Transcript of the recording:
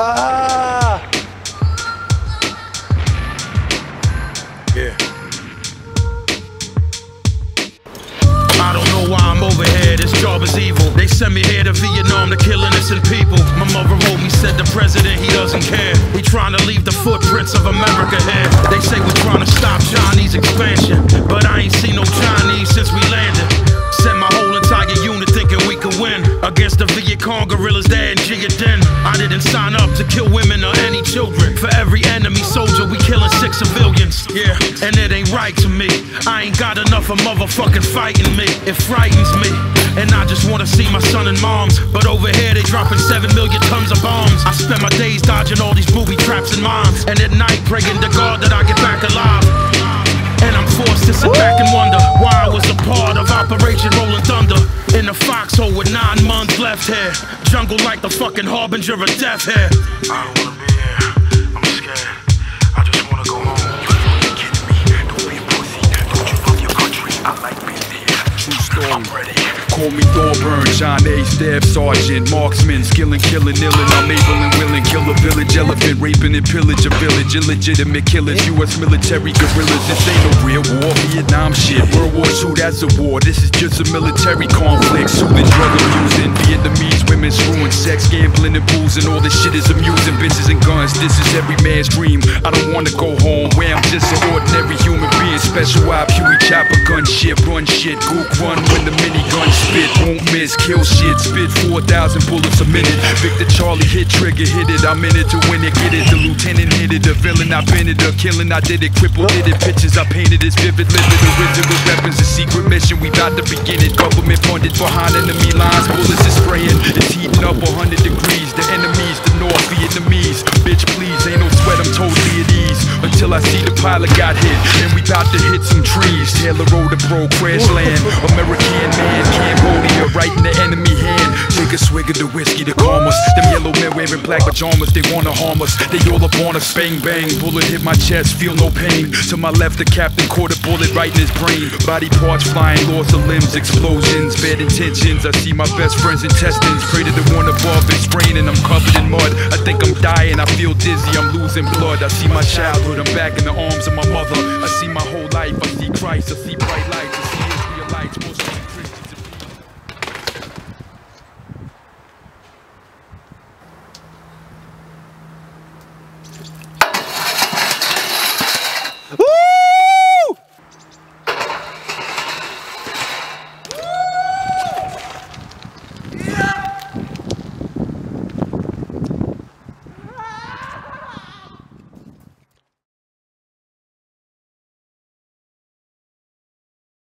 Ah! Yeah. I don't know why I'm over here, this job is evil. They sent me here to Vietnam to kill innocent people. My mother said the president, he doesn't care. We trying to leave the footprints of America here. They say we're trying to stop Chinese expansion, but I ain't seen no Chinese since we landed. Sent my whole entire unit thinking we could win against the Viet Cong guerrillas there in Dinh. I didn't sign up to kill women or any children. For every enemy soldier, we killing six civilians. Yeah, and it ain't right to me. I ain't got enough of motherfucking fighting me. It frightens me. And I just and moms. But over here, they dropping seven million tons of bombs. I spend my days dodging all these booby traps and mines. And at night, praying to God that I get back alive. And I'm forced to sit back and wonder why I was a part of Operation Rolling Thunder. In a foxhole with nine months left here. Jungle like the fucking harbinger of death here. Me Thorburn, John A. Staff Sergeant, marksman, skilling, killing, illin. I'm able and willing, kill a village elephant, raping and pillage a village, illegitimate killers, U.S. military guerrillas. This ain't no real war, Vietnam shit. World War II, that's a war. This is just a military conflict, soothing, drug abusing, Vietnamese women screwing, sex, gambling, and booze, and all this shit is amusing. Bitches and guns, this is every man's dream. I don't wanna go home where I'm just an ordinary human being. Special op, Huey chopper, gun shit, run shit, gook run when the minigun spit, won't miss, kill shit, spit 4,000 bullets a minute. Victor Charlie hit trigger, hit it, I'm in it to win it, get it. The lieutenant hit it, the villain, I've been it, the killing, I did it, crippled, did it. Pictures I painted is vivid, livid, original weapons, a secret mission, we bout to begin it. Government funded behind enemy lines, bullets is spraying, it's heating up 100 degrees. The enemies, the North Vietnamese, Until I see the pilot got hit, and we bout to hit some trees. tail rotor bro, crash land, American man, Cambodia, right in the enemy hand. Take a swig of the whiskey to calm us. Them yellow men wearing black pajamas, they wanna harm us. They all up on us, bang bang. Bullet hit my chest, feel no pain. To my left, the captain caught a bullet right in his brain. Body parts flying, loss of limbs, explosions, bad intentions. I see my best friend's intestines. Pray to the one above, it's raining, I'm covered in mud. I think I'm dying, I feel dizzy, I'm blood. I see my childhood, I'm back in the arms of my mother. I see my whole life, I see Christ, I see bright lights.